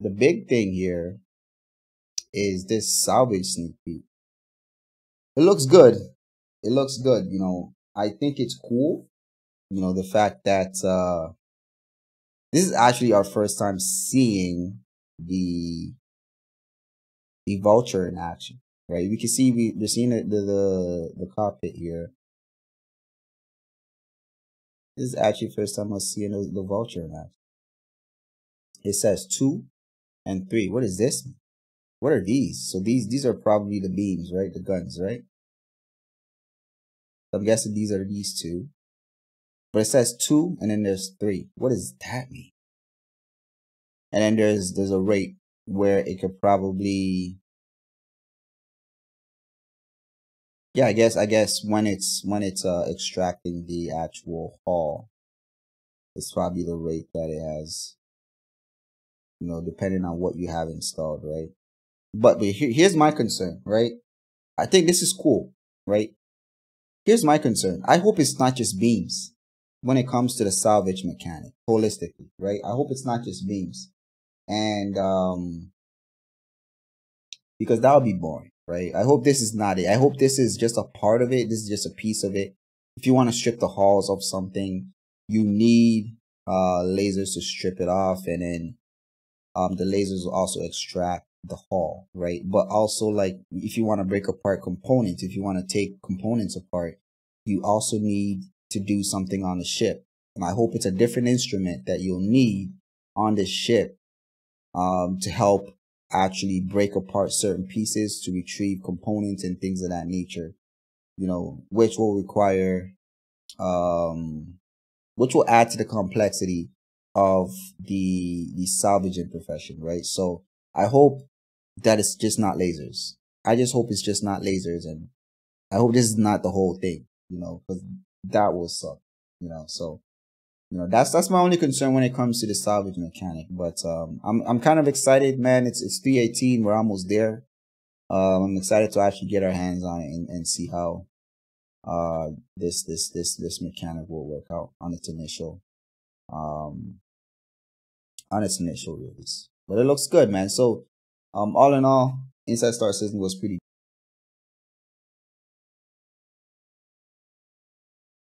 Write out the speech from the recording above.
the big thing here is this salvage sneak peek. It looks good. It looks good. You know, I think it's cool. You know, the fact that uh, this is actually our first time seeing the the vulture in action. Right? We can see we we're seeing the the the, cockpit here. This is actually first time I'm seeing the, the vulture in action. It says two and three. What is this? What are these? So these these are probably the beams, right? The guns, right? I'm guessing these are these two. But it says two and then there's three. What does that mean? And then there's there's a rate where it could probably yeah, I guess I guess when it's when it's uh extracting the actual hull, it's probably the rate that it has. You know, depending on what you have installed, right? But, but here, here's my concern, right? I think this is cool, right? Here's my concern. I hope it's not just beams when it comes to the salvage mechanic holistically, right? I hope it's not just beams. And, um, because that would be boring, right? I hope this is not it. I hope this is just a part of it. This is just a piece of it. If you want to strip the hulls of something, you need, uh, lasers to strip it off and then, um, the lasers will also extract the hull, right? But also like if you want to break apart components, if you want to take components apart, you also need to do something on the ship. And I hope it's a different instrument that you'll need on the ship um, to help actually break apart certain pieces to retrieve components and things of that nature, you know, which will require, um, which will add to the complexity of the, the salvaging profession, right? So I hope that it's just not lasers. I just hope it's just not lasers and I hope this is not the whole thing, you know, because that will suck, you know, so, you know, that's, that's my only concern when it comes to the salvage mechanic, but, um, I'm, I'm kind of excited, man. It's, it's 318. We're almost there. Um, I'm excited to actually get our hands on it and, and see how, uh, this, this, this, this mechanic will work out on its initial, um, on its initial release. But it looks good, man. So, um, all in all, Inside Star Citizen was pretty